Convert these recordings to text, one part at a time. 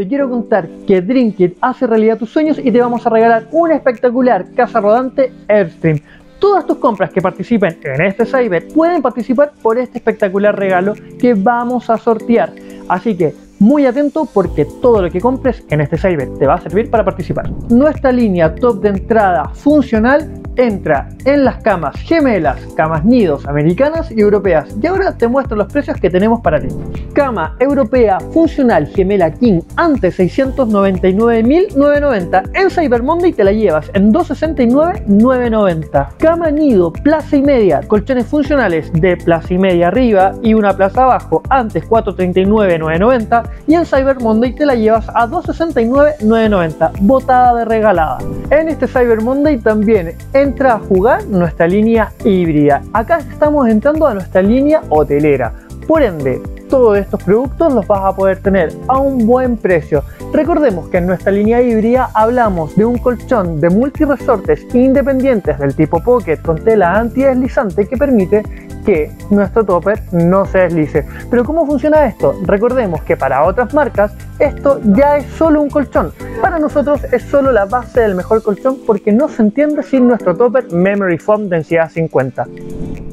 te quiero contar que Drinkit hace realidad tus sueños y te vamos a regalar una espectacular casa rodante Airstream. Todas tus compras que participen en este Cyber pueden participar por este espectacular regalo que vamos a sortear. Así que muy atento porque todo lo que compres en este Cyber te va a servir para participar. Nuestra línea top de entrada funcional entra en las camas gemelas, camas nidos americanas y europeas. Y ahora te muestro los precios que tenemos para ti. Cama europea funcional gemela King antes 699.990 en Cyber Monday te la llevas en 269.990. Cama nido plaza y media, colchones funcionales de plaza y media arriba y una plaza abajo antes 439.990 y en Cyber Monday te la llevas a 269.990, botada de regalada. En este Cyber Monday también entra a jugar nuestra línea híbrida. Acá estamos entrando a nuestra línea hotelera. Por ende, todos estos productos los vas a poder tener a un buen precio. Recordemos que en nuestra línea híbrida hablamos de un colchón de multiresortes independientes del tipo Pocket con tela antideslizante que permite que nuestro topper no se deslice. Pero ¿cómo funciona esto? Recordemos que para otras marcas esto ya es solo un colchón. Para nosotros es solo la base del mejor colchón porque no se entiende sin nuestro topper Memory Foam densidad 50.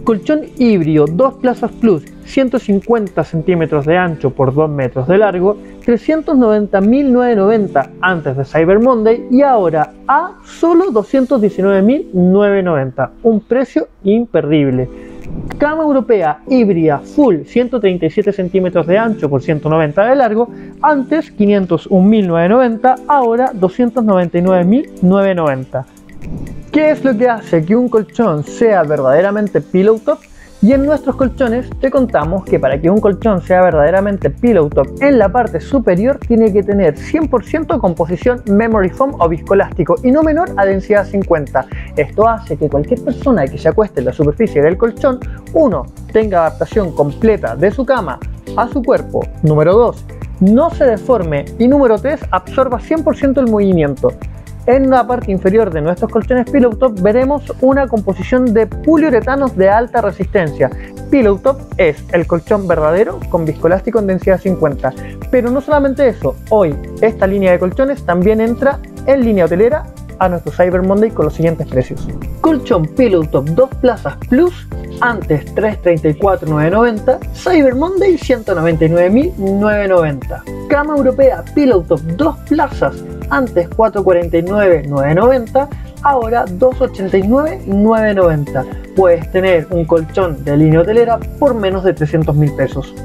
Colchón híbrido 2 plazas plus 150 centímetros de ancho por 2 metros de largo, 390.990 antes de Cyber Monday y ahora a solo 219.990, un precio imperdible. Cama europea híbrida full 137 centímetros de ancho por 190 de largo, antes 501.990, ahora 299.990. ¿Qué es lo que hace que un colchón sea verdaderamente pillow top? Y en nuestros colchones te contamos que para que un colchón sea verdaderamente pillow top en la parte superior tiene que tener 100% composición memory foam o viscoelástico y no menor a densidad 50. Esto hace que cualquier persona que se acueste en la superficie del colchón, uno, tenga adaptación completa de su cama a su cuerpo. Número 2, no se deforme y número 3, absorba 100% el movimiento. En la parte inferior de nuestros colchones Pillow Top veremos una composición de poliuretanos de alta resistencia. Pillow Top es el colchón verdadero con viscoelástico en densidad 50. Pero no solamente eso, hoy esta línea de colchones también entra en línea hotelera a nuestro Cyber Monday con los siguientes precios. Colchón Pillow Top 2 plazas Plus, antes 334.990, Cyber Monday 199.990. Cama europea Pillow Top 2 plazas, antes 449.990, ahora 289.990. Puedes tener un colchón de línea hotelera por menos de 300 mil pesos.